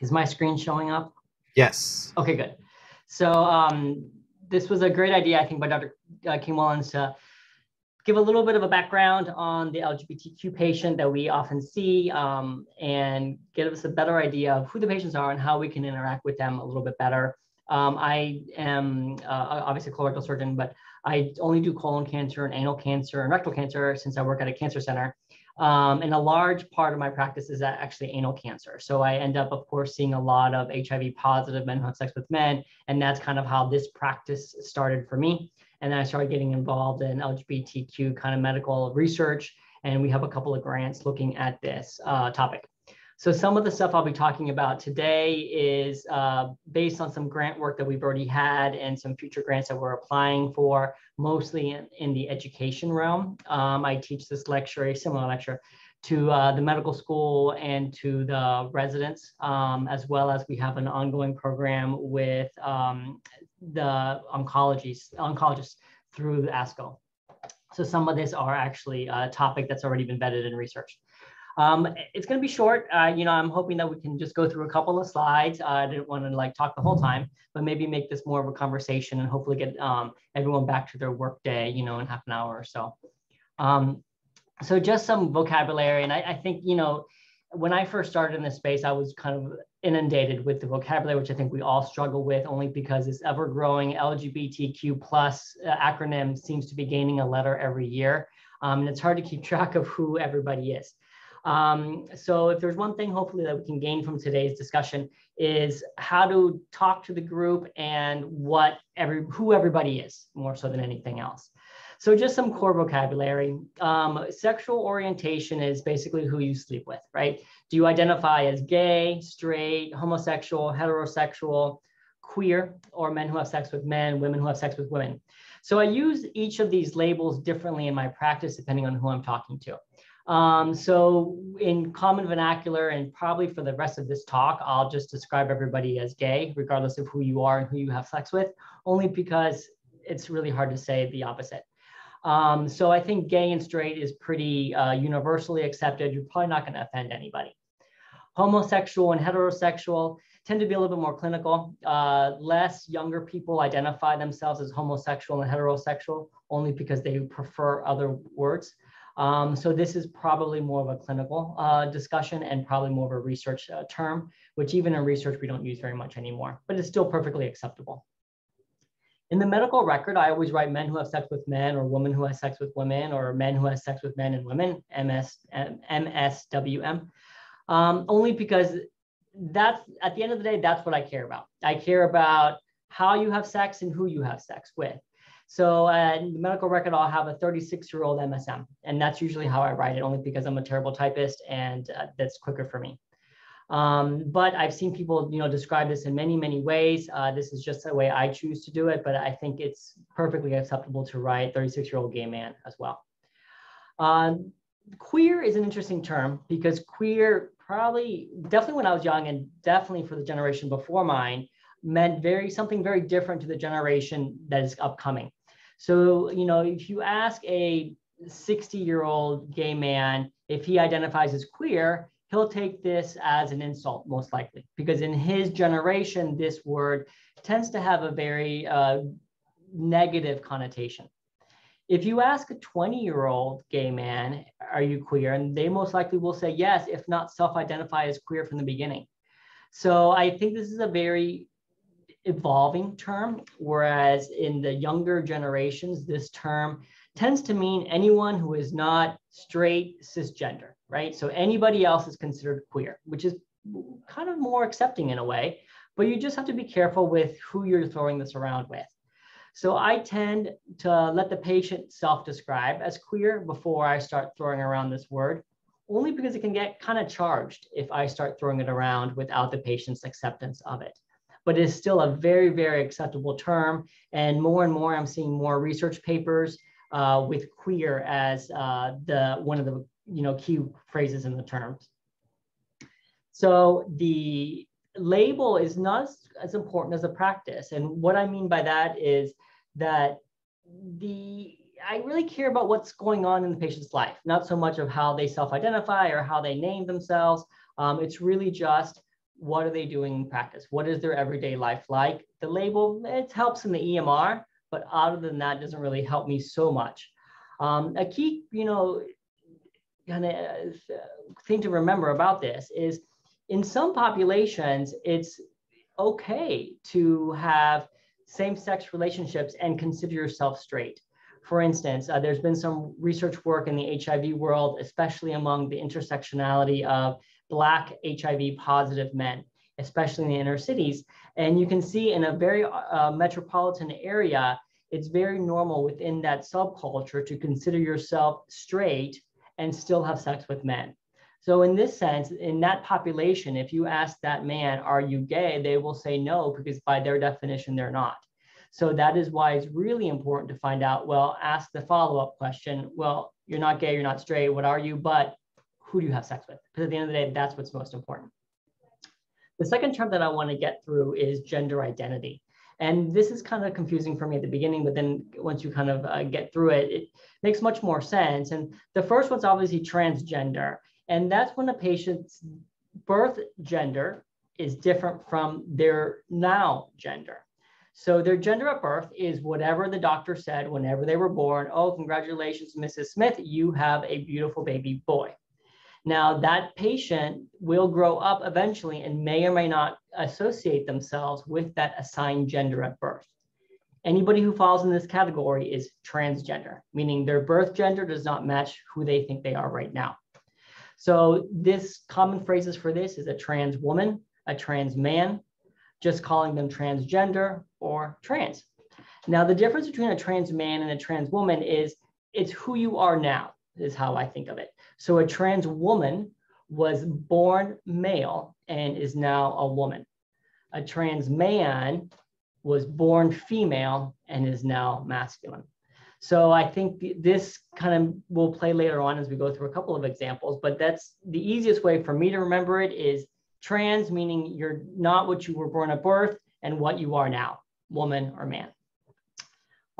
Is my screen showing up? Yes. Okay, good. So um, this was a great idea, I think, by Dr. Uh, King Mullins to give a little bit of a background on the LGBTQ patient that we often see um, and give us a better idea of who the patients are and how we can interact with them a little bit better. Um, I am uh, obviously a colorectal surgeon, but I only do colon cancer and anal cancer and rectal cancer since I work at a cancer center. Um, and a large part of my practice is actually anal cancer. So I end up, of course, seeing a lot of HIV positive men who have sex with men. And that's kind of how this practice started for me. And then I started getting involved in LGBTQ kind of medical research. And we have a couple of grants looking at this uh, topic. So some of the stuff I'll be talking about today is uh, based on some grant work that we've already had and some future grants that we're applying for, mostly in, in the education realm. Um, I teach this lecture, a similar lecture, to uh, the medical school and to the residents, um, as well as we have an ongoing program with um, the oncologists, oncologists through ASCO. So some of this are actually a topic that's already been vetted in research. Um, it's going to be short. Uh, you know, I'm hoping that we can just go through a couple of slides. Uh, I didn't want to like talk the whole time, but maybe make this more of a conversation and hopefully get um, everyone back to their work day, you know, in half an hour or so. Um, so just some vocabulary. And I, I think, you know, when I first started in this space, I was kind of inundated with the vocabulary, which I think we all struggle with only because this ever growing LGBTQ plus uh, acronym seems to be gaining a letter every year. Um, and it's hard to keep track of who everybody is. Um, so if there's one thing hopefully that we can gain from today's discussion is how to talk to the group and what every who everybody is more so than anything else. So just some core vocabulary. Um, sexual orientation is basically who you sleep with, right? Do you identify as gay, straight, homosexual, heterosexual, queer, or men who have sex with men, women who have sex with women? So I use each of these labels differently in my practice depending on who I'm talking to. Um, so in common vernacular and probably for the rest of this talk, I'll just describe everybody as gay, regardless of who you are and who you have sex with, only because it's really hard to say the opposite. Um, so I think gay and straight is pretty uh, universally accepted. You're probably not going to offend anybody. Homosexual and heterosexual tend to be a little bit more clinical. Uh, less younger people identify themselves as homosexual and heterosexual only because they prefer other words. Um, so this is probably more of a clinical uh, discussion and probably more of a research uh, term, which even in research we don't use very much anymore, but it's still perfectly acceptable. In the medical record, I always write men who have sex with men or women who have sex with women or men who have sex with men and women, MS, MSWM, um, only because that's at the end of the day, that's what I care about. I care about how you have sex and who you have sex with. So uh, in the medical record, I'll have a 36 year old MSM. And that's usually how I write it, only because I'm a terrible typist and uh, that's quicker for me. Um, but I've seen people, you know, describe this in many, many ways. Uh, this is just the way I choose to do it, but I think it's perfectly acceptable to write 36 year old gay man as well. Um, queer is an interesting term because queer probably, definitely when I was young and definitely for the generation before mine, meant very something very different to the generation that is upcoming. So, you know, if you ask a 60 year old gay man if he identifies as queer, he'll take this as an insult, most likely, because in his generation, this word tends to have a very uh, negative connotation. If you ask a 20 year old gay man, are you queer? And they most likely will say yes, if not self identify as queer from the beginning. So I think this is a very evolving term, whereas in the younger generations, this term tends to mean anyone who is not straight cisgender, right? So anybody else is considered queer, which is kind of more accepting in a way, but you just have to be careful with who you're throwing this around with. So I tend to let the patient self-describe as queer before I start throwing around this word, only because it can get kind of charged if I start throwing it around without the patient's acceptance of it but it's still a very, very acceptable term. And more and more, I'm seeing more research papers uh, with queer as uh, the one of the you know key phrases in the terms. So the label is not as important as the practice. And what I mean by that is that the I really care about what's going on in the patient's life, not so much of how they self-identify or how they name themselves. Um, it's really just what are they doing in practice? What is their everyday life like? The label, it helps in the EMR, but other than that, doesn't really help me so much. Um, a key, you know, kind of uh, thing to remember about this is in some populations, it's okay to have same-sex relationships and consider yourself straight. For instance, uh, there's been some research work in the HIV world, especially among the intersectionality of Black HIV positive men, especially in the inner cities. And you can see in a very uh, metropolitan area, it's very normal within that subculture to consider yourself straight and still have sex with men. So in this sense, in that population, if you ask that man, are you gay? They will say no, because by their definition, they're not. So that is why it's really important to find out, well, ask the follow-up question. Well, you're not gay, you're not straight, what are you? But who do you have sex with? Because at the end of the day, that's what's most important. The second term that I want to get through is gender identity. And this is kind of confusing for me at the beginning, but then once you kind of uh, get through it, it makes much more sense. And the first one's obviously transgender. And that's when a patient's birth gender is different from their now gender. So their gender at birth is whatever the doctor said whenever they were born. Oh, congratulations, Mrs. Smith, you have a beautiful baby boy. Now, that patient will grow up eventually and may or may not associate themselves with that assigned gender at birth. Anybody who falls in this category is transgender, meaning their birth gender does not match who they think they are right now. So this common phrases for this is a trans woman, a trans man, just calling them transgender or trans. Now, the difference between a trans man and a trans woman is it's who you are now, is how I think of it. So a trans woman was born male and is now a woman. A trans man was born female and is now masculine. So I think this kind of will play later on as we go through a couple of examples, but that's the easiest way for me to remember it is trans, meaning you're not what you were born at birth and what you are now, woman or man.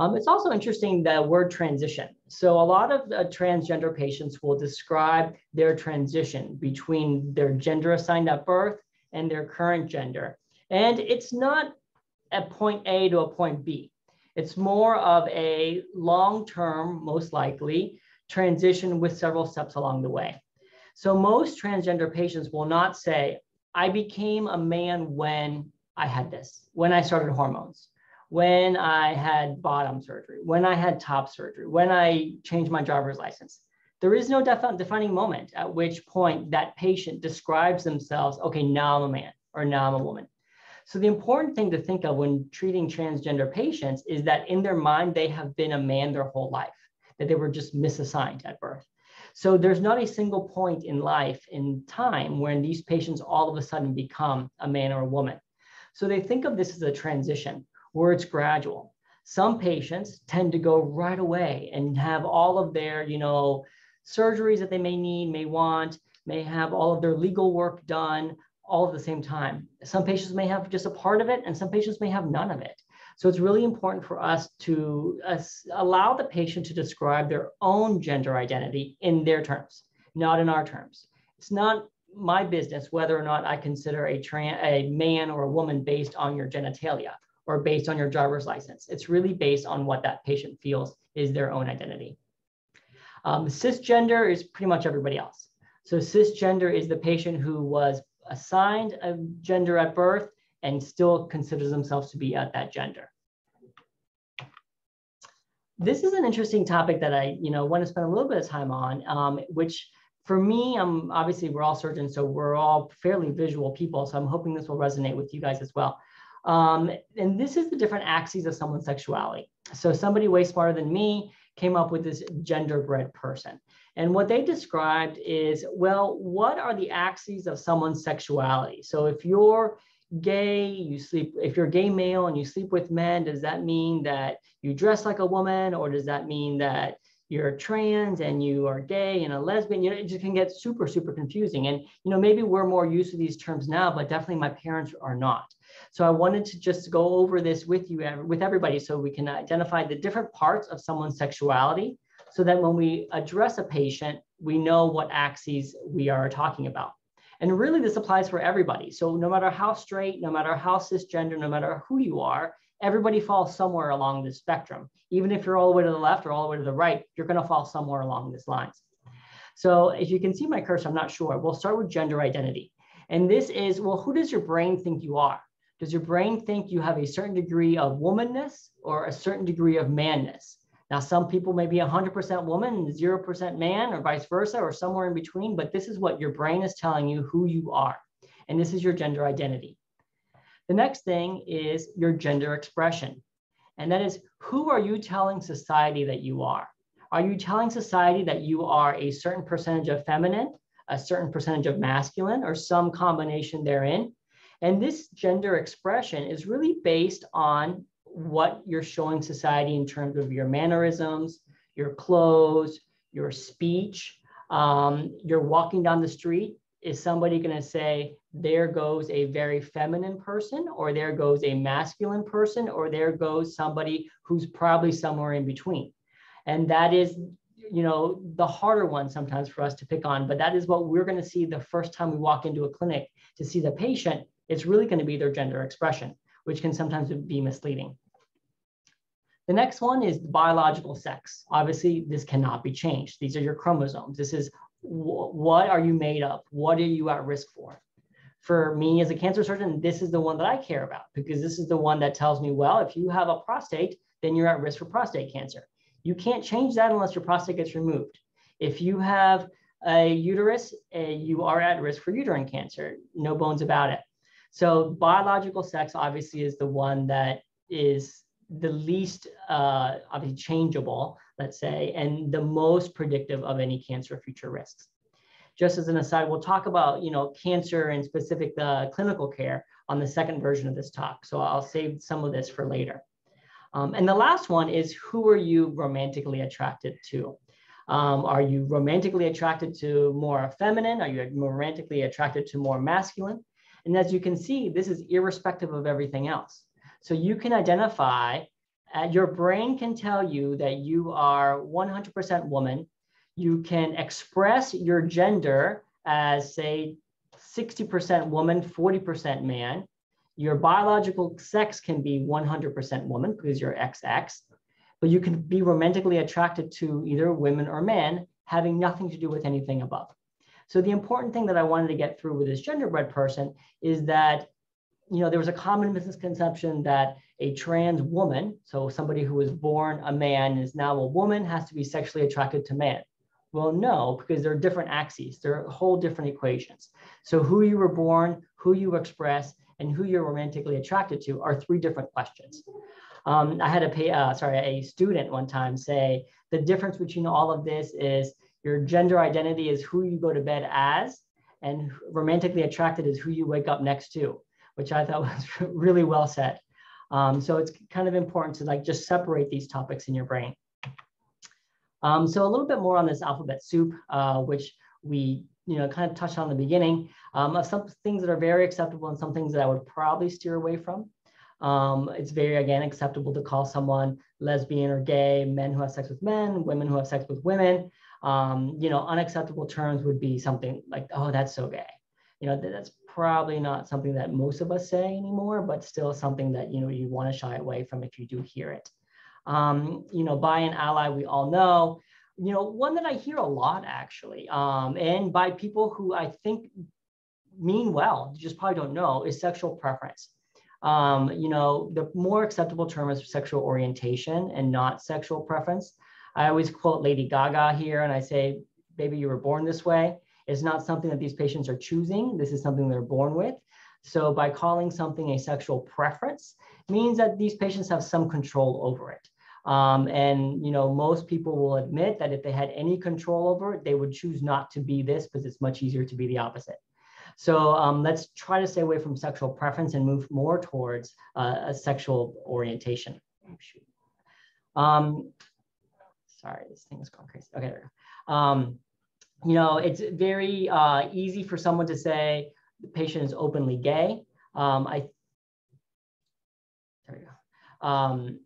Um, it's also interesting the word transition. So a lot of uh, transgender patients will describe their transition between their gender assigned at birth and their current gender. And it's not a point A to a point B. It's more of a long-term, most likely, transition with several steps along the way. So most transgender patients will not say, I became a man when I had this, when I started hormones when I had bottom surgery, when I had top surgery, when I changed my driver's license. There is no def- defining moment at which point that patient describes themselves, okay, now I'm a man or now I'm a woman. So the important thing to think of when treating transgender patients is that in their mind, they have been a man their whole life, that they were just misassigned at birth. So there's not a single point in life, in time, when these patients all of a sudden become a man or a woman. So they think of this as a transition where it's gradual. Some patients tend to go right away and have all of their, you know, surgeries that they may need, may want, may have all of their legal work done all at the same time. Some patients may have just a part of it and some patients may have none of it. So it's really important for us to uh, allow the patient to describe their own gender identity in their terms, not in our terms. It's not my business whether or not I consider a, a man or a woman based on your genitalia or based on your driver's license. It's really based on what that patient feels is their own identity. Um, cisgender is pretty much everybody else. So cisgender is the patient who was assigned a gender at birth and still considers themselves to be at that gender. This is an interesting topic that I, you know, want to spend a little bit of time on, um, which for me, um, obviously we're all surgeons, so we're all fairly visual people. So I'm hoping this will resonate with you guys as well. Um, and this is the different axes of someone's sexuality. So somebody way smarter than me came up with this genderbread person. And what they described is, well, what are the axes of someone's sexuality? So if you're gay, you sleep, if you're gay male and you sleep with men, does that mean that you dress like a woman? Or does that mean that you're trans and you are gay and a lesbian, you know, it just can get super, super confusing. And, you know, maybe we're more used to these terms now, but definitely my parents are not. So I wanted to just go over this with you, with everybody, so we can identify the different parts of someone's sexuality so that when we address a patient, we know what axes we are talking about. And really this applies for everybody. So no matter how straight, no matter how cisgender, no matter who you are, everybody falls somewhere along this spectrum. Even if you're all the way to the left or all the way to the right, you're going to fall somewhere along these lines. So if you can see my cursor, I'm not sure. We'll start with gender identity. And this is, well, who does your brain think you are? Does your brain think you have a certain degree of womanness or a certain degree of manness? Now, some people may be 100% woman, 0% man, or vice versa, or somewhere in between, but this is what your brain is telling you who you are. And this is your gender identity. The next thing is your gender expression. And that is who are you telling society that you are? Are you telling society that you are a certain percentage of feminine, a certain percentage of masculine, or some combination therein? And this gender expression is really based on what you're showing society in terms of your mannerisms, your clothes, your speech. Um, you're walking down the street. Is somebody going to say, there goes a very feminine person, or there goes a masculine person, or there goes somebody who's probably somewhere in between. And that is, you know, the harder one sometimes for us to pick on, but that is what we're going to see the first time we walk into a clinic to see the patient. It's really going to be their gender expression, which can sometimes be misleading. The next one is biological sex. Obviously, this cannot be changed. These are your chromosomes. This is what are you made of? What are you at risk for? for me as a cancer surgeon, this is the one that I care about because this is the one that tells me, well, if you have a prostate, then you're at risk for prostate cancer. You can't change that unless your prostate gets removed. If you have a uterus, uh, you are at risk for uterine cancer, no bones about it. So biological sex obviously is the one that is the least uh, obviously changeable, let's say, and the most predictive of any cancer future risks just as an aside, we'll talk about, you know, cancer and specific the clinical care on the second version of this talk. So I'll save some of this for later. Um, and the last one is who are you romantically attracted to? Um, are you romantically attracted to more feminine? Are you romantically attracted to more masculine? And as you can see, this is irrespective of everything else. So you can identify, uh, your brain can tell you that you are 100% woman you can express your gender as, say, 60% woman, 40% man. Your biological sex can be 100% woman because you're XX, but you can be romantically attracted to either women or men, having nothing to do with anything above. So the important thing that I wanted to get through with this genderbread person is that, you know, there was a common misconception that a trans woman, so somebody who was born a man is now a woman, has to be sexually attracted to men. Well, no, because there are different axes. There are whole different equations. So who you were born, who you express, and who you're romantically attracted to are three different questions. Um, I had a pay, uh, sorry, a student one time say the difference between all of this is your gender identity is who you go to bed as, and romantically attracted is who you wake up next to, which I thought was really well said. Um, so it's kind of important to like just separate these topics in your brain. Um, so a little bit more on this alphabet soup, uh, which we you know kind of touched on the beginning, um, of some things that are very acceptable and some things that I would probably steer away from. Um, it's very, again, acceptable to call someone lesbian or gay, men who have sex with men, women who have sex with women. Um, you know, unacceptable terms would be something like, oh, that's so gay. You know, that's probably not something that most of us say anymore, but still something that, you know, you want to shy away from if you do hear it. Um, you know, by an ally, we all know. You know, one that I hear a lot actually, um, and by people who I think mean well, just probably don't know, is sexual preference. Um, you know, the more acceptable term is sexual orientation and not sexual preference. I always quote Lady Gaga here and I say, baby, you were born this way. It's not something that these patients are choosing. This is something they're born with. So by calling something a sexual preference means that these patients have some control over it. Um, and you know, most people will admit that if they had any control over it, they would choose not to be this because it's much easier to be the opposite. So um, let's try to stay away from sexual preference and move more towards uh, a sexual orientation. Um, sorry, this thing is going crazy. Okay, there we go. You know, it's very uh, easy for someone to say the patient is openly gay. Um, I, there we go. Um,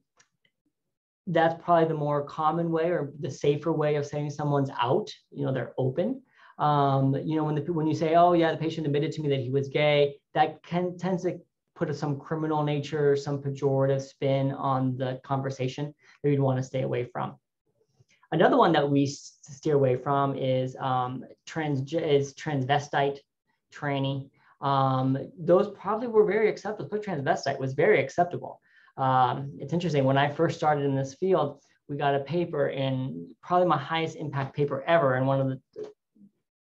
that's probably the more common way or the safer way of saying someone's out, you know, they're open. Um, you know, when, the, when you say, oh yeah, the patient admitted to me that he was gay, that can tends to put a, some criminal nature, some pejorative spin on the conversation that you'd want to stay away from. Another one that we steer away from is um, trans is transvestite, tranny. Um, those probably were very acceptable. But transvestite was very acceptable. Um, it's interesting. When I first started in this field, we got a paper in probably my highest impact paper ever in one of the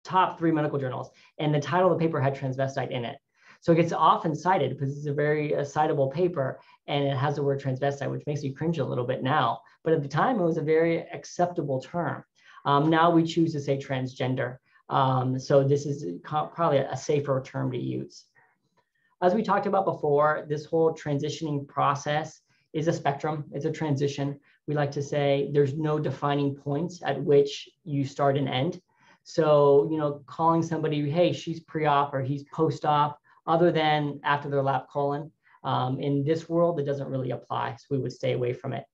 top three medical journals, and the title of the paper had transvestite in it. So it gets often cited because it's a very uh, citable paper and it has the word transvestite, which makes you cringe a little bit now. But at the time, it was a very acceptable term. Um, now we choose to say transgender. Um, so this is probably a safer term to use. As we talked about before, this whole transitioning process is a spectrum, it's a transition. We like to say there's no defining points at which you start and end. So, you know, calling somebody, hey, she's pre-op or he's post-op, other than after their lap colon, um, in this world, it doesn't really apply. So we would stay away from it.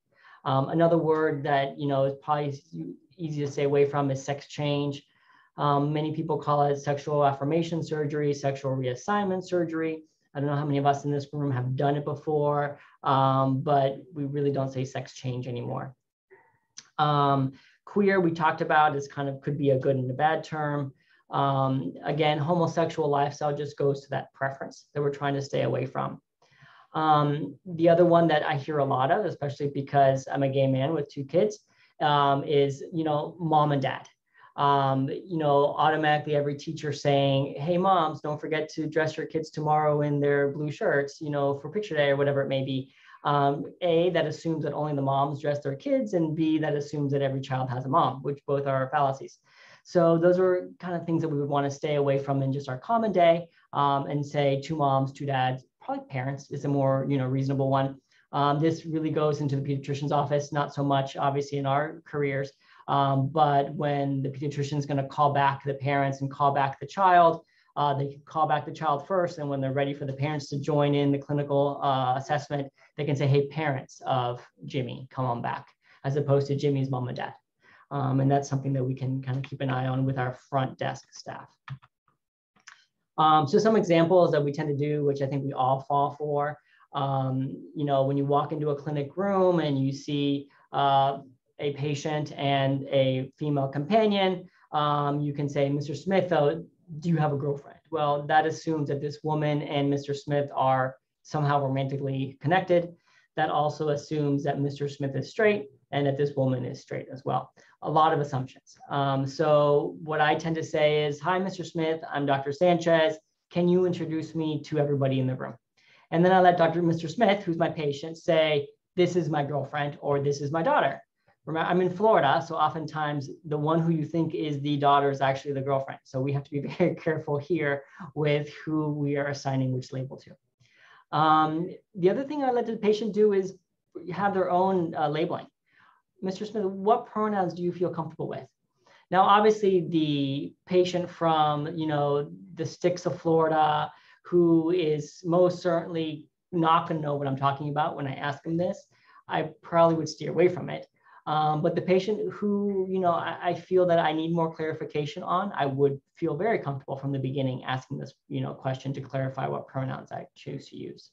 Um, another word that, you know, is probably easy to stay away from is sex change. Um, many people call it sexual affirmation surgery, sexual reassignment surgery. I don't know how many of us in this room have done it before, um, but we really don't say sex change anymore. Um, queer, we talked about, is kind of could be a good and a bad term. Um, again, homosexual lifestyle just goes to that preference that we're trying to stay away from. Um, the other one that I hear a lot of, especially because I'm a gay man with two kids, um, is, you know, mom and dad um, you know, automatically every teacher saying, hey, moms, don't forget to dress your kids tomorrow in their blue shirts, you know, for picture day or whatever it may be. Um, a, that assumes that only the moms dress their kids, and B, that assumes that every child has a mom, which both are fallacies. So those are kind of things that we would want to stay away from in just our common day um, and say two moms, two dads, probably parents is a more, you know, reasonable one. Um, this really goes into the pediatrician's office, not so much obviously in our careers, um, but when the pediatrician is going to call back the parents and call back the child, uh, they can call back the child first. And when they're ready for the parents to join in the clinical uh, assessment, they can say, hey, parents of Jimmy, come on back, as opposed to Jimmy's mom and dad. Um, and that's something that we can kind of keep an eye on with our front desk staff. Um, so some examples that we tend to do, which I think we all fall for, um, you know, when you walk into a clinic room and you see uh, a patient and a female companion, um, you can say, Mr. Smith, do you have a girlfriend? Well, that assumes that this woman and Mr. Smith are somehow romantically connected. That also assumes that Mr. Smith is straight and that this woman is straight as well. A lot of assumptions. Um, so what I tend to say is, hi, Mr. Smith, I'm Dr. Sanchez. Can you introduce me to everybody in the room? And then I let Dr. Mr. Smith, who's my patient, say, this is my girlfriend or this is my daughter. Remember, I'm in Florida, so oftentimes the one who you think is the daughter is actually the girlfriend. So we have to be very careful here with who we are assigning which label to. Um, the other thing I let the patient do is have their own uh, labeling. Mr. Smith, what pronouns do you feel comfortable with? Now, obviously, the patient from you know the sticks of Florida, who is most certainly not going to know what I'm talking about when I ask him this, I probably would steer away from it. Um, but the patient who, you know, I, I, feel that I need more clarification on, I would feel very comfortable from the beginning asking this, you know, question to clarify what pronouns I choose to use.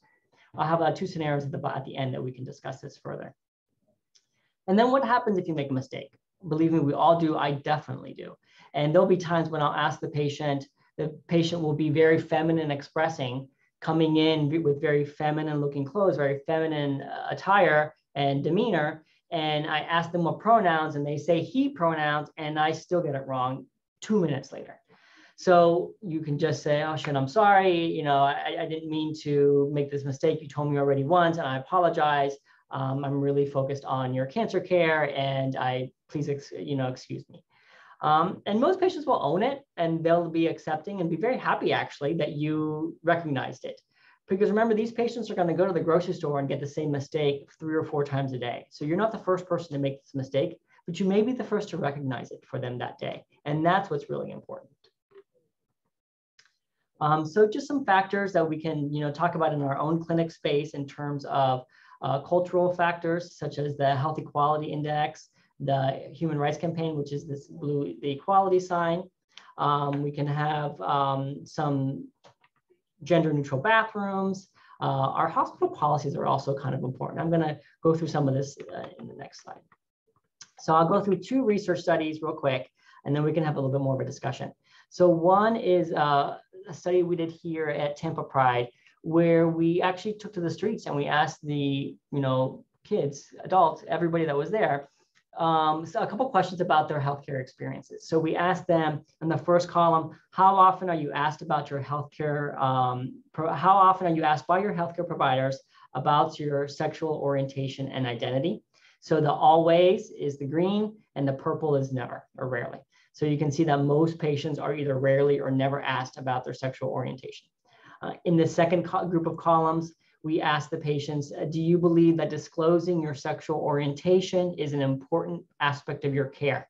I'll have uh, two scenarios at the, at the end that we can discuss this further. And then what happens if you make a mistake? Believe me, we all do, I definitely do. And there'll be times when I'll ask the patient, the patient will be very feminine expressing, coming in with very feminine looking clothes, very feminine uh, attire and demeanor and I ask them what pronouns and they say he pronouns and I still get it wrong two minutes later. So you can just say, oh shit, I'm sorry. You know, I, I didn't mean to make this mistake. You told me already once and I apologize. Um, I'm really focused on your cancer care and I please, you know, excuse me. Um, and most patients will own it and they'll be accepting and be very happy actually that you recognized it. Because remember, these patients are going to go to the grocery store and get the same mistake three or four times a day. So you're not the first person to make this mistake, but you may be the first to recognize it for them that day. And that's what's really important. Um, so just some factors that we can you know, talk about in our own clinic space in terms of uh, cultural factors, such as the Health Equality Index, the Human Rights Campaign, which is this blue, the equality sign. Um, we can have um, some gender neutral bathrooms. Uh, our hospital policies are also kind of important. I'm gonna go through some of this uh, in the next slide. So I'll go through two research studies real quick, and then we can have a little bit more of a discussion. So one is uh, a study we did here at Tampa Pride, where we actually took to the streets and we asked the, you know, kids, adults, everybody that was there, um, so a couple questions about their healthcare experiences. So we asked them in the first column, how often are you asked about your healthcare, um, how often are you asked by your healthcare providers about your sexual orientation and identity? So the always is the green and the purple is never or rarely. So you can see that most patients are either rarely or never asked about their sexual orientation. Uh, in the second group of columns, we ask the patients, uh, do you believe that disclosing your sexual orientation is an important aspect of your care?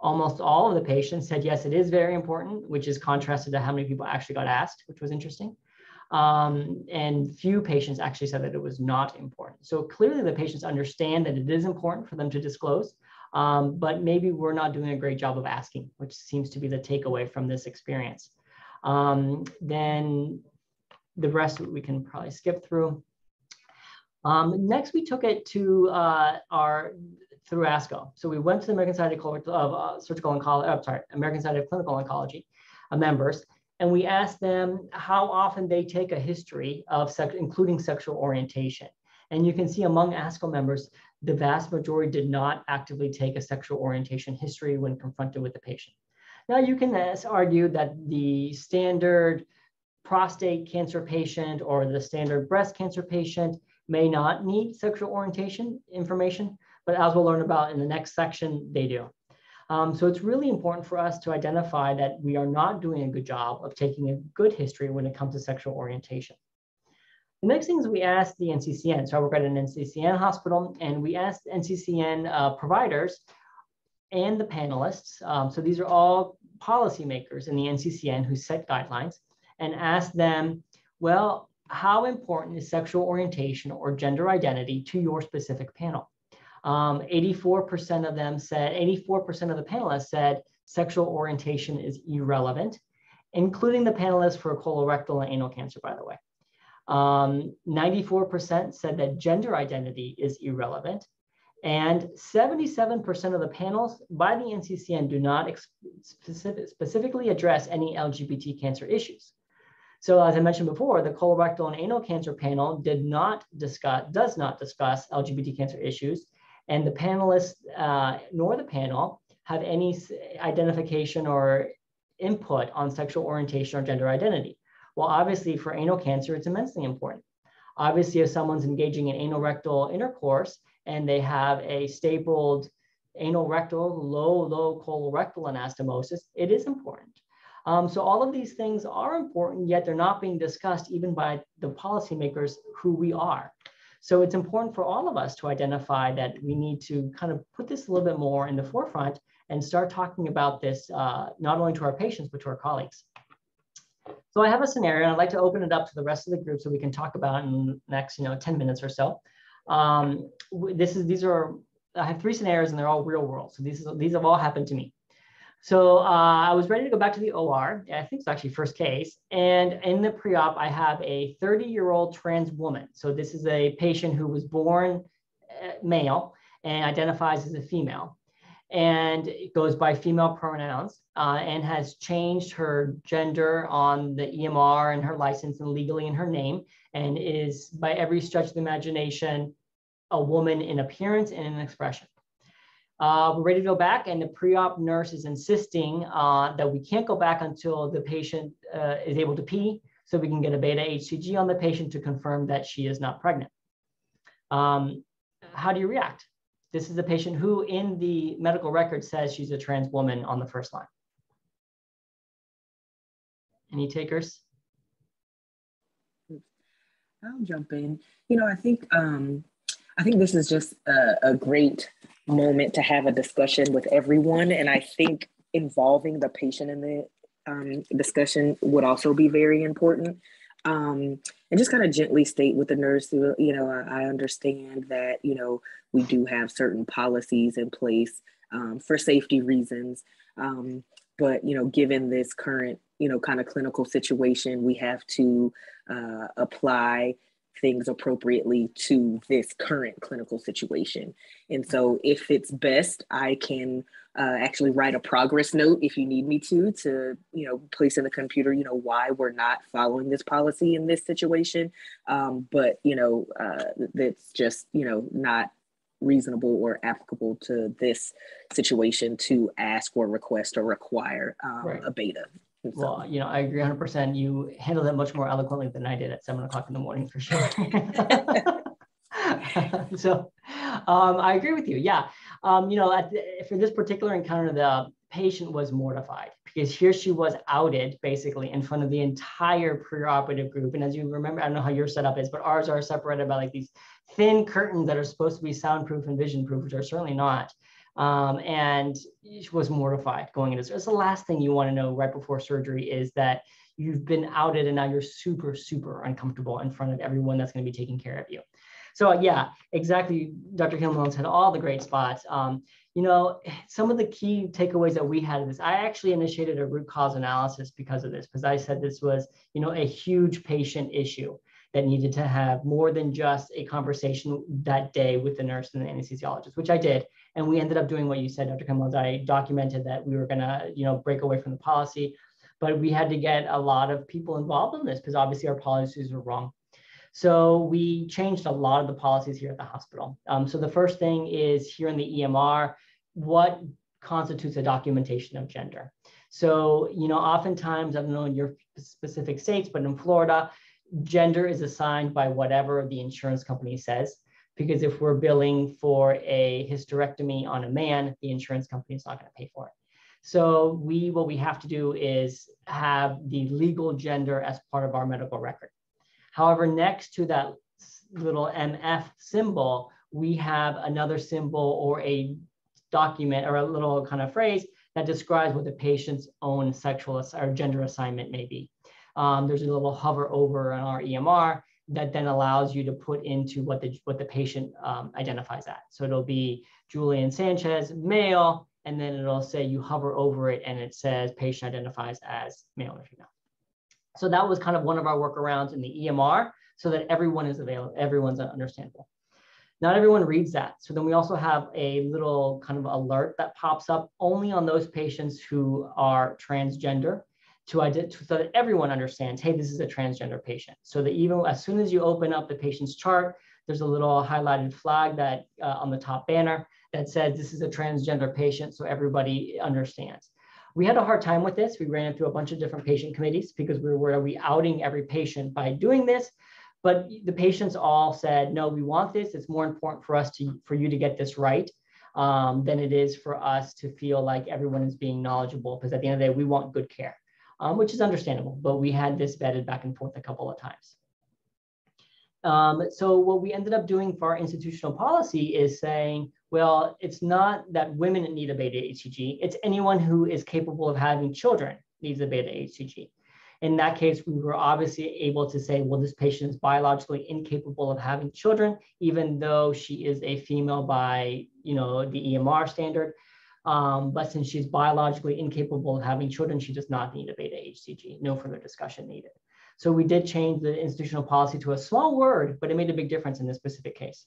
Almost all of the patients said, yes, it is very important, which is contrasted to how many people actually got asked, which was interesting. Um, and few patients actually said that it was not important. So clearly the patients understand that it is important for them to disclose, um, but maybe we're not doing a great job of asking, which seems to be the takeaway from this experience. Um, then the rest we can probably skip through. Um, next, we took it to uh, our through ASCO. So we went to the American Society of, uh, Surgical Oncology, uh, sorry, American Society of Clinical Oncology uh, members, and we asked them how often they take a history of sex, including sexual orientation. And you can see among ASCO members, the vast majority did not actively take a sexual orientation history when confronted with the patient. Now you can argue that the standard prostate cancer patient or the standard breast cancer patient may not need sexual orientation information, but as we'll learn about in the next section, they do. Um, so it's really important for us to identify that we are not doing a good job of taking a good history when it comes to sexual orientation. The next thing is we asked the NCCN. So I work at an NCCN hospital, and we asked NCCN uh, providers and the panelists. Um, so these are all policymakers in the NCCN who set guidelines and ask them, well, how important is sexual orientation or gender identity to your specific panel? 84% um, of them said, 84% of the panelists said sexual orientation is irrelevant, including the panelists for colorectal and anal cancer, by the way. 94% um, said that gender identity is irrelevant. And 77% of the panels by the NCCN do not specific, specifically address any LGBT cancer issues. So as I mentioned before, the colorectal and anal cancer panel did not discuss, does not discuss LGBT cancer issues. And the panelists, uh, nor the panel, have any identification or input on sexual orientation or gender identity. Well, obviously for anal cancer, it's immensely important. Obviously, if someone's engaging in anal rectal intercourse and they have a stapled anal rectal, low, low colorectal anastomosis, it is important. Um, so all of these things are important, yet they're not being discussed even by the policymakers who we are. So it's important for all of us to identify that we need to kind of put this a little bit more in the forefront and start talking about this uh, not only to our patients, but to our colleagues. So I have a scenario and I'd like to open it up to the rest of the group so we can talk about in the next you know, 10 minutes or so. Um, this is, these are, I have three scenarios and they're all real world. So these, these have all happened to me. So uh, I was ready to go back to the OR. I think it's actually first case. And in the pre-op, I have a 30-year-old trans woman. So this is a patient who was born uh, male and identifies as a female and goes by female pronouns uh, and has changed her gender on the EMR and her license and legally in her name and is by every stretch of the imagination a woman in appearance and in expression. Uh, we're ready to go back and the pre-op nurse is insisting uh, that we can't go back until the patient uh, is able to pee so we can get a beta HCG on the patient to confirm that she is not pregnant. Um, how do you react? This is a patient who in the medical record says she's a trans woman on the first line. Any takers? I'll jump in. You know, I think um, I think this is just a, a great moment to have a discussion with everyone. And I think involving the patient in the um, discussion would also be very important. Um, and just kind of gently state with the nurse, you know, I, I, understand that, you know, we do have certain policies in place um, for safety reasons. Um, but, you know, given this current, you know, kind of clinical situation, we have to uh, apply things appropriately to this current clinical situation. And so if it's best, I can uh, actually write a progress note if you need me to, to, you know, place in the computer, you know, why we're not following this policy in this situation. Um, but, you know, uh, that's just, you know, not reasonable or applicable to this situation to ask or request or require um, right. a beta. Well, you know, I agree 100%. You handled it much more eloquently than I did at seven o'clock in the morning for sure. so um, I agree with you. Yeah. Um, you know, the, for this particular encounter, the patient was mortified because here she was outed basically in front of the entire preoperative group. And as you remember, I don't know how your setup is, but ours are separated by like these thin curtains that are supposed to be soundproof and vision proof, which are certainly not um, and she was mortified going into It's the last thing you want to know right before surgery is that you've been outed and now you're super, super uncomfortable in front of everyone that's going to be taking care of you. So yeah, exactly. Dr. Kim had all the great spots. Um, you know, some of the key takeaways that we had in this, I actually initiated a root cause analysis because of this, because I said this was, you know, a huge patient issue that needed to have more than just a conversation that day with the nurse and the anesthesiologist, which I did. And we ended up doing what you said, Dr. Kemmels. I documented that we were going to, you know, break away from the policy, but we had to get a lot of people involved in this because obviously our policies were wrong. So we changed a lot of the policies here at the hospital. Um, so the first thing is here in the EMR, what constitutes a documentation of gender. So, you know, oftentimes, I don't know in your specific states, but in Florida, gender is assigned by whatever the insurance company says because if we're billing for a hysterectomy on a man, the insurance company is not going to pay for it. So we, what we have to do is have the legal gender as part of our medical record. However, next to that little MF symbol, we have another symbol or a document or a little kind of phrase that describes what the patient's own sexual or gender assignment may be. Um, there's a little hover over on our EMR that then allows you to put into what the, what the patient um, identifies at. So it'll be Julian Sanchez, male, and then it'll say you hover over it and it says patient identifies as male or female. So that was kind of one of our workarounds in the EMR so that everyone is available, everyone's understandable. Not everyone reads that. So then we also have a little kind of alert that pops up only on those patients who are transgender to so that everyone understands, hey, this is a transgender patient. So that even as soon as you open up the patient's chart, there's a little highlighted flag that uh, on the top banner that says this is a transgender patient, so everybody understands. We had a hard time with this. We ran through a bunch of different patient committees because we were we outing every patient by doing this. But the patients all said, no, we want this. It's more important for us to for you to get this right um, than it is for us to feel like everyone is being knowledgeable. Because at the end of the day, we want good care um, which is understandable, but we had this vetted back and forth a couple of times. Um, so what we ended up doing for our institutional policy is saying, well, it's not that women need a beta HCG, it's anyone who is capable of having children needs a beta HCG. In that case, we were obviously able to say, well, this patient is biologically incapable of having children, even though she is a female by, you know, the EMR standard. Um, but since she's biologically incapable of having children, she does not need a beta HCG. No further discussion needed. So we did change the institutional policy to a small word, but it made a big difference in this specific case.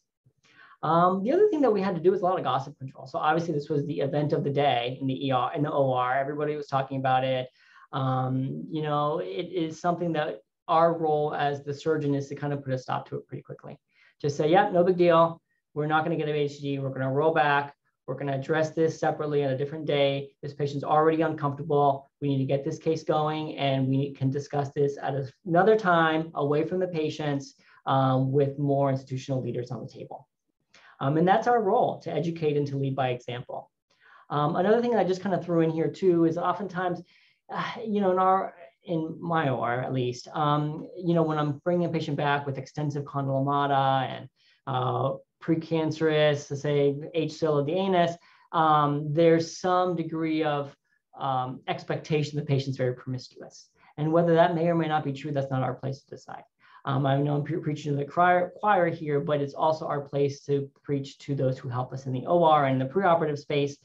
Um, the other thing that we had to do was a lot of gossip control. So obviously this was the event of the day in the ER, in the OR. Everybody was talking about it. Um, you know, it is something that our role as the surgeon is to kind of put a stop to it pretty quickly. Just say, yeah, no big deal. We're not going to get an HCG. We're going to roll back. We're going to address this separately on a different day. This patient's already uncomfortable. We need to get this case going and we can discuss this at another time away from the patients um, with more institutional leaders on the table. Um, and that's our role to educate and to lead by example. Um, another thing I just kind of threw in here too is oftentimes, uh, you know, in our in my OR at least, um, you know, when I'm bringing a patient back with extensive condylomata and uh, precancerous, say HSIL of the anus, um, there's some degree of um, expectation the patient's very promiscuous. And whether that may or may not be true, that's not our place to decide. Um, I know I'm pre preaching to the choir, choir here, but it's also our place to preach to those who help us in the OR and the preoperative space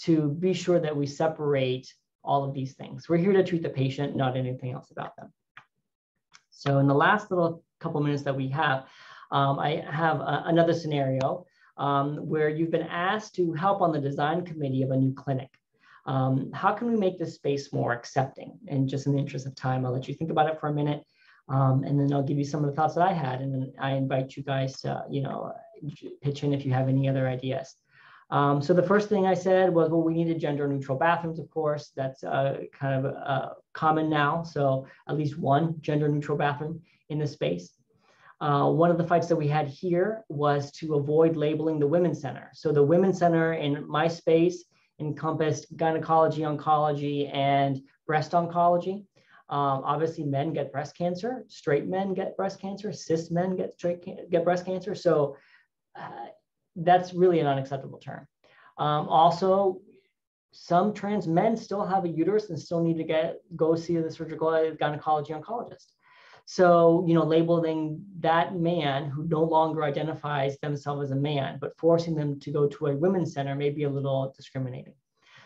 to be sure that we separate all of these things. We're here to treat the patient, not anything else about them. So in the last little couple minutes that we have, um, I have a, another scenario um, where you've been asked to help on the design committee of a new clinic. Um, how can we make this space more accepting? And just in the interest of time, I'll let you think about it for a minute. Um, and then I'll give you some of the thoughts that I had. And then I invite you guys to, you know, pitch in if you have any other ideas. Um, so the first thing I said was, well, we needed gender neutral bathrooms, of course. That's uh, kind of uh, common now. So at least one gender neutral bathroom in the space. Uh, one of the fights that we had here was to avoid labeling the Women's Center. So the Women's Center in my space encompassed gynecology, oncology, and breast oncology. Um, obviously, men get breast cancer, straight men get breast cancer, cis men get straight get breast cancer. So uh, that's really an unacceptable term. Um, also, some trans men still have a uterus and still need to get go see the surgical gynecology oncologist. So, you know, labeling that man who no longer identifies themselves as a man, but forcing them to go to a women's center may be a little discriminating.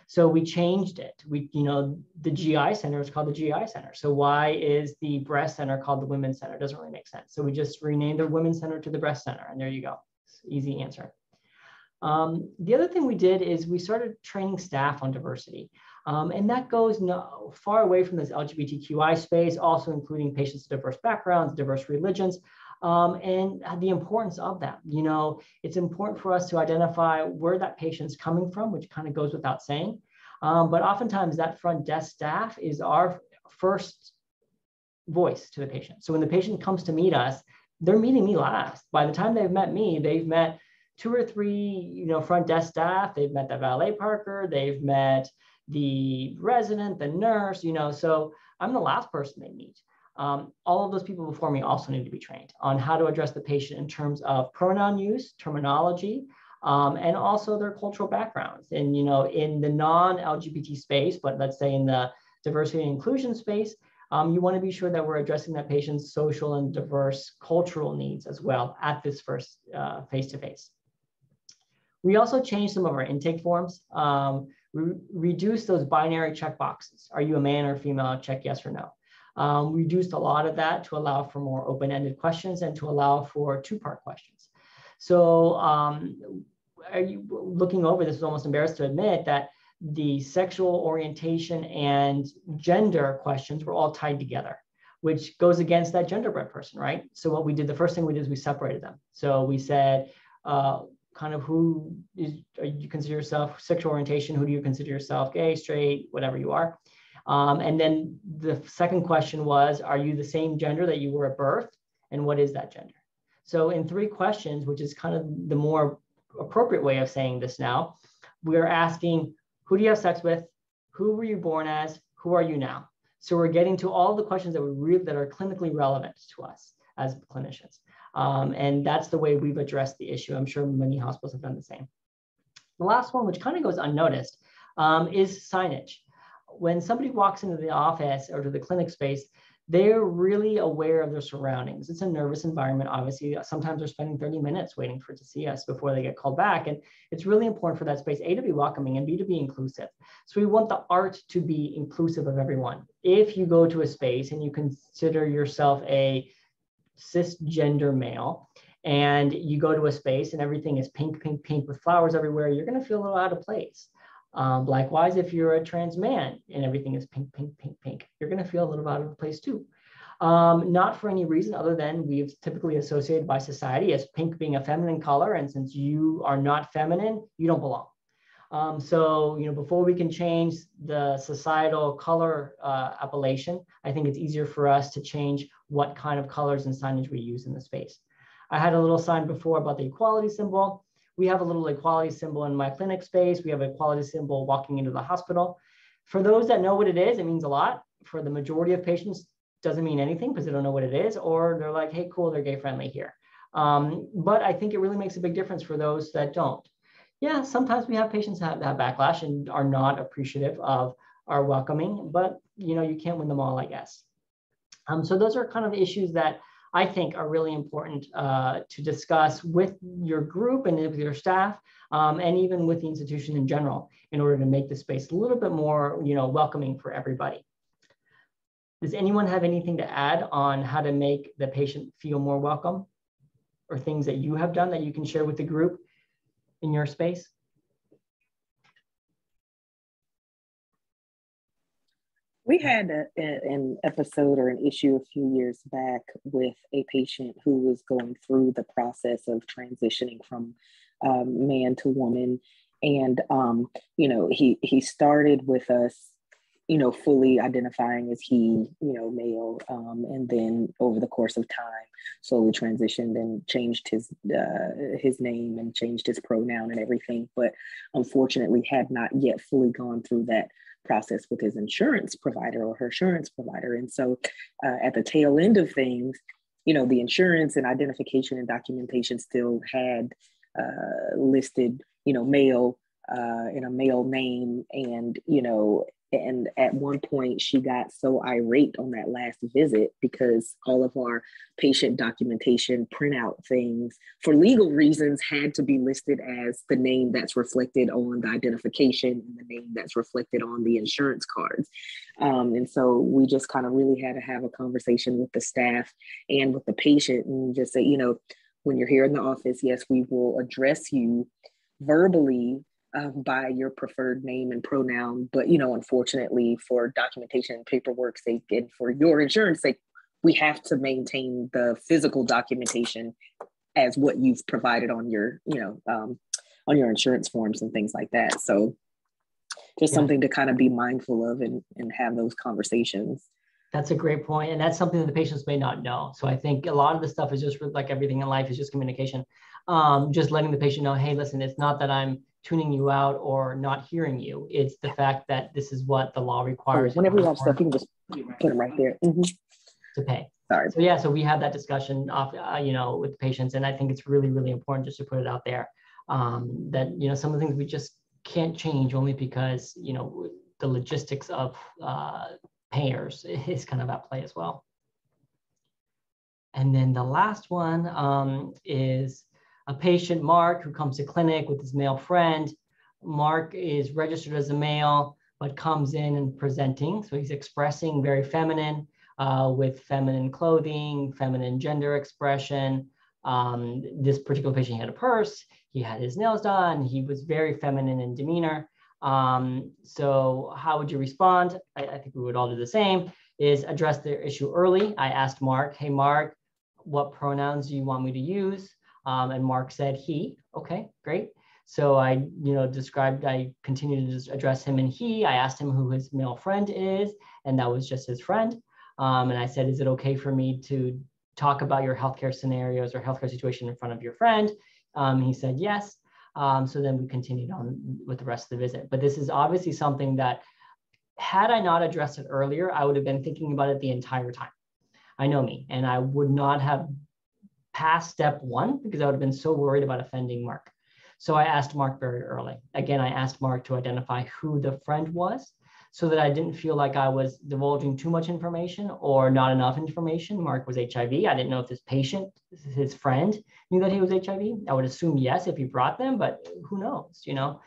So we changed it. We, you know, the GI center is called the GI center. So why is the breast center called the women's center? It doesn't really make sense. So we just renamed the women's center to the breast center, and there you go. Easy answer. Um, the other thing we did is we started training staff on diversity. Um, and that goes no, far away from this LGBTQI space, also including patients of diverse backgrounds, diverse religions, um, and the importance of that. You know, it's important for us to identify where that patient's coming from, which kind of goes without saying. Um, but oftentimes that front desk staff is our first voice to the patient. So when the patient comes to meet us, they're meeting me last. By the time they've met me, they've met two or three, you know, front desk staff. They've met the valet parker. They've met the resident, the nurse, you know, so I'm the last person they meet. Um, all of those people before me also need to be trained on how to address the patient in terms of pronoun use, terminology, um, and also their cultural backgrounds. And, you know, in the non-LGBT space, but let's say in the diversity and inclusion space, um, you want to be sure that we're addressing that patient's social and diverse cultural needs as well at this first uh, face-to-face. -face. We also changed some of our intake forms. Um, re reduce those binary checkboxes. Are you a man or female? Check yes or no. Um, reduced a lot of that to allow for more open-ended questions and to allow for two-part questions. So um, are you looking over this is almost embarrassed to admit that the sexual orientation and gender questions were all tied together, which goes against that genderbread person, right? So what we did, the first thing we did is we separated them. So we said, uh, kind of who is you consider yourself sexual orientation who do you consider yourself gay straight whatever you are. Um, and then the second question was are you the same gender that you were at birth? And what is that gender? So in three questions which is kind of the more appropriate way of saying this now we're asking who do you have sex with? Who were you born as? Who are you now? So we're getting to all the questions that we really that are clinically relevant to us as clinicians um, and that's the way we've addressed the issue. I'm sure many hospitals have done the same. The last one, which kind of goes unnoticed, um, is signage. When somebody walks into the office or to the clinic space, they're really aware of their surroundings. It's a nervous environment. Obviously, sometimes they're spending 30 minutes waiting for to see us before they get called back. And it's really important for that space, A, to be welcoming and B, to be inclusive. So we want the art to be inclusive of everyone. If you go to a space and you consider yourself a cisgender male and you go to a space and everything is pink, pink, pink with flowers everywhere, you're going to feel a little out of place. Um, likewise, if you're a trans man and everything is pink, pink, pink, pink, you're going to feel a little out of place too. Um, not for any reason other than we've typically associated by society as pink being a feminine color. And since you are not feminine, you don't belong. Um, so, you know, before we can change the societal color uh, appellation, I think it's easier for us to change what kind of colors and signage we use in the space. I had a little sign before about the equality symbol. We have a little equality symbol in my clinic space. We have an equality symbol walking into the hospital. For those that know what it is, it means a lot. For the majority of patients, doesn't mean anything because they don't know what it is, or they're like, hey, cool, they're gay friendly here. Um, but I think it really makes a big difference for those that don't. Yeah, sometimes we have patients have that backlash and are not appreciative of our welcoming, but you know, you can't win them all, I guess. Um, so those are kind of issues that I think are really important uh, to discuss with your group and with your staff, um, and even with the institution in general, in order to make the space a little bit more, you know, welcoming for everybody. Does anyone have anything to add on how to make the patient feel more welcome, or things that you have done that you can share with the group in your space? We had a, a, an episode or an issue a few years back with a patient who was going through the process of transitioning from um, man to woman, and um, you know he he started with us, you know, fully identifying as he, you know, male, um, and then over the course of time, slowly transitioned and changed his uh, his name and changed his pronoun and everything, but unfortunately had not yet fully gone through that process with his insurance provider or her insurance provider. And so uh, at the tail end of things, you know, the insurance and identification and documentation still had uh, listed, you know, male uh, in a male name and, you know, and at one point, she got so irate on that last visit because all of our patient documentation printout things, for legal reasons, had to be listed as the name that's reflected on the identification and the name that's reflected on the insurance cards. Um, and so we just kind of really had to have a conversation with the staff and with the patient and just say, you know, when you're here in the office, yes, we will address you verbally um, by your preferred name and pronoun. But, you know, unfortunately, for documentation and paperwork sake and for your insurance sake, we have to maintain the physical documentation as what you've provided on your, you know, um, on your insurance forms and things like that. So just yeah. something to kind of be mindful of and, and have those conversations. That's a great point, and that's something that the patients may not know. So I think a lot of the stuff is just like everything in life is just communication. Um, just letting the patient know, hey, listen, it's not that I'm tuning you out or not hearing you. It's the fact that this is what the law requires. Whenever you have stuff, you can just put them right there mm-hmm. to pay. Sorry. So yeah, so we had that discussion, off, uh, you know, with patients, and I think it's really, really important just to put it out there um, that you know some of the things we just can't change only because you know the logistics of uh, payers is kind of at play as well. And then the last one um, is a patient, Mark, who comes to clinic with his male friend. Mark is registered as a male, but comes in and presenting. So he's expressing very feminine uh, with feminine clothing, feminine gender expression. Um, this particular patient had a purse. He had his nails done. He was very feminine in demeanor. Um, so how would you respond? I, I think we would all do the same, is address the issue early. I asked Mark, hey, Mark, what pronouns do you want me to use? Um, and Mark said he, okay, great. So I, you know, described, I continued to address him and he. I asked him who his male friend is, and that was just his friend. Um, and I said, is it okay for me to talk about your healthcare scenarios or healthcare situation in front of your friend? Um, he said yes. Um, so then we continued on with the rest of the visit. But this is obviously something that had I not addressed it earlier, I would have been thinking about it the entire time. I know me, and I would not have past step one because I would have been so worried about offending Mark. So I asked Mark very early. Again, I asked Mark to identify who the friend was so that I didn't feel like I was divulging too much information or not enough information. Mark was HIV. I didn't know if this patient, his friend, knew that he was HIV. I would assume yes if he brought them, but who knows, you know?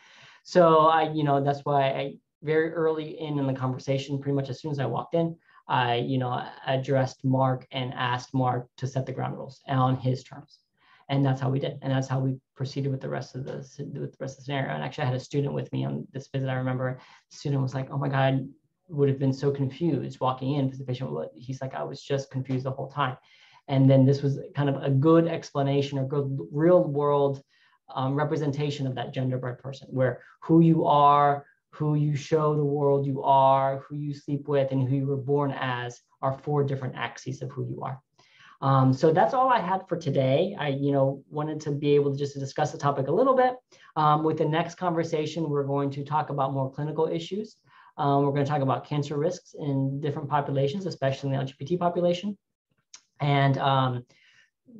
So I, you know, that's why I very early in in the conversation, pretty much as soon as I walked in, I, you know, addressed Mark and asked Mark to set the ground rules on his terms. And that's how we did. And that's how we proceeded with the rest of the, with the rest of the scenario. And actually I had a student with me on this visit. I remember the student was like, oh my God, would have been so confused walking in because the patient, he's like, I was just confused the whole time. And then this was kind of a good explanation or good real world um, representation of that genderbread person where who you are, who you show the world you are, who you sleep with, and who you were born as are four different axes of who you are. Um, so that's all I had for today. I, you know, wanted to be able to just discuss the topic a little bit. Um, with the next conversation, we're going to talk about more clinical issues. Um, we're going to talk about cancer risks in different populations, especially in the LGBT population. And um,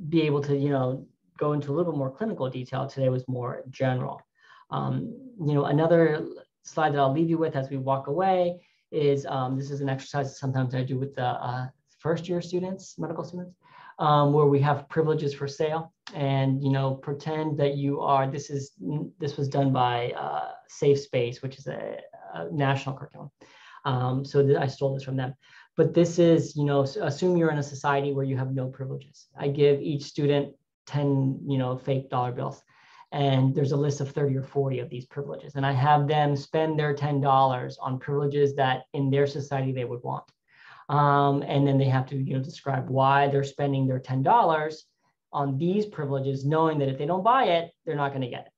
be able to, you know, go into a little more clinical detail. Today was more general. Um, you know, another slide that I'll leave you with as we walk away is um, this is an exercise sometimes I do with the uh, first year students, medical students, um, where we have privileges for sale and, you know, pretend that you are, this is, this was done by uh, Safe Space, which is a, a national curriculum. Um, so I stole this from them. But this is, you know, assume you're in a society where you have no privileges. I give each student 10, you know, fake dollar bills. And there's a list of 30 or 40 of these privileges. And I have them spend their $10 on privileges that in their society they would want. Um, and then they have to, you know, describe why they're spending their $10 on these privileges, knowing that if they don't buy it, they're not going to get it.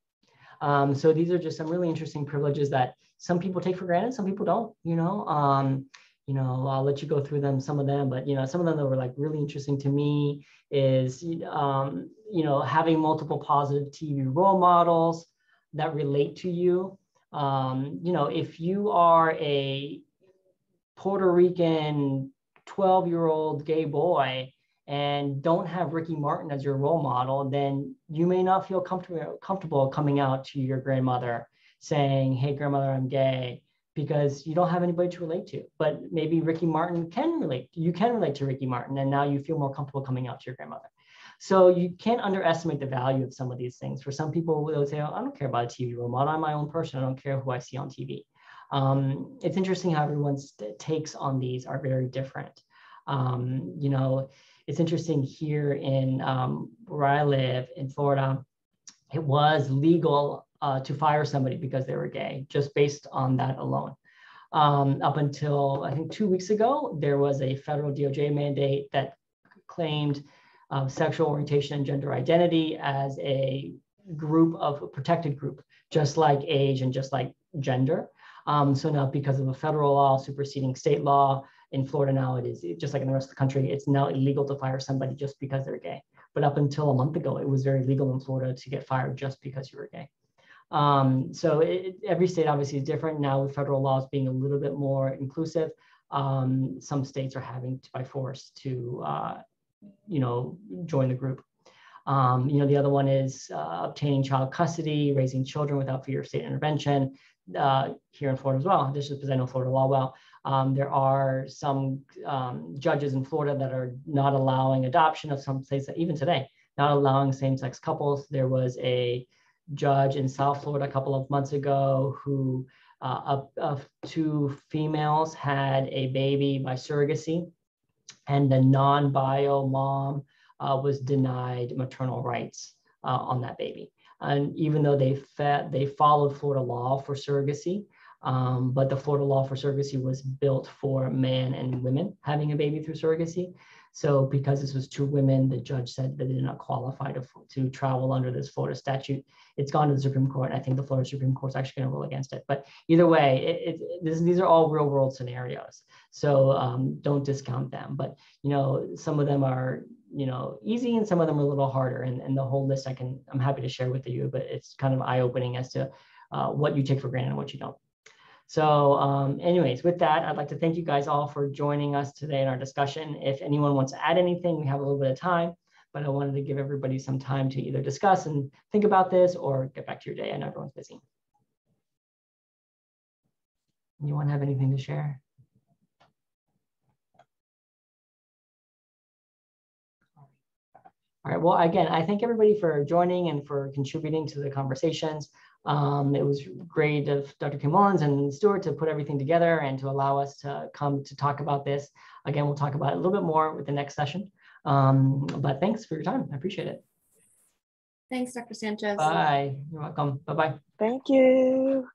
Um, so these are just some really interesting privileges that some people take for granted, some people don't, you know. Um, you know, I'll let you go through them, some of them, but you know, some of them that were like really interesting to me is, um, you know, having multiple positive TV role models that relate to you. Um, you know, if you are a Puerto Rican 12 year old gay boy and don't have Ricky Martin as your role model, then you may not feel comfortable comfortable coming out to your grandmother saying, "Hey, grandmother, I'm gay," because you don't have anybody to relate to. But maybe Ricky Martin can relate. You can relate to Ricky Martin, and now you feel more comfortable coming out to your grandmother. So you can't underestimate the value of some of these things. For some people, they'll say, oh, "I don't care about a TV role model. I'm my own person. I don't care who I see on TV." Um, it's interesting how everyone's takes on these are very different. Um, you know, it's interesting here in um, where I live in Florida, it was legal uh, to fire somebody because they were gay, just based on that alone. Um, up until I think two weeks ago, there was a federal DOJ mandate that claimed uh, sexual orientation and gender identity as a group of a protected group, just like age and just like gender. Um, so now because of a federal law superseding state law in Florida now, it is just like in the rest of the country, it's now illegal to fire somebody just because they're gay. But up until a month ago, it was very legal in Florida to get fired just because you were gay. Um, so it, every state obviously is different. Now with federal laws being a little bit more inclusive, um, some states are having to, by force to, uh, you know, join the group. Um, you know, the other one is uh, obtaining child custody, raising children without fear of state intervention. Uh, here in Florida as well. This is because I know Florida law well. Um, there are some um, judges in Florida that are not allowing adoption of some states even today, not allowing same-sex couples. There was a judge in South Florida a couple of months ago who uh, two females had a baby by surrogacy, and the non-bio mom uh, was denied maternal rights uh, on that baby. And even though they fed, they followed Florida law for surrogacy, um, but the Florida law for surrogacy was built for men and women having a baby through surrogacy. So because this was two women, the judge said that they did not qualify to, to travel under this Florida statute. It's gone to the Supreme Court. And I think the Florida Supreme Court is actually going to rule against it. But either way, it, it, this, these are all real world scenarios. So um, don't discount them. But you know, some of them are you know easy and some of them are a little harder. And, and the whole list I can I'm happy to share with you. But it's kind of eye opening as to uh, what you take for granted and what you don't. So um, anyways, with that, I'd like to thank you guys all for joining us today in our discussion. If anyone wants to add anything, we have a little bit of time, but I wanted to give everybody some time to either discuss and think about this or get back to your day. I know everyone's busy. Anyone have anything to share? All right, well, again, I thank everybody for joining and for contributing to the conversations. Um, it was great of Dr. Kim Mullins and Stuart to put everything together and to allow us to come to talk about this. Again, we'll talk about it a little bit more with the next session. Um, but thanks for your time. I appreciate it. Thanks, Dr. Sanchez. Bye. You're welcome. Bye-bye. Thank you.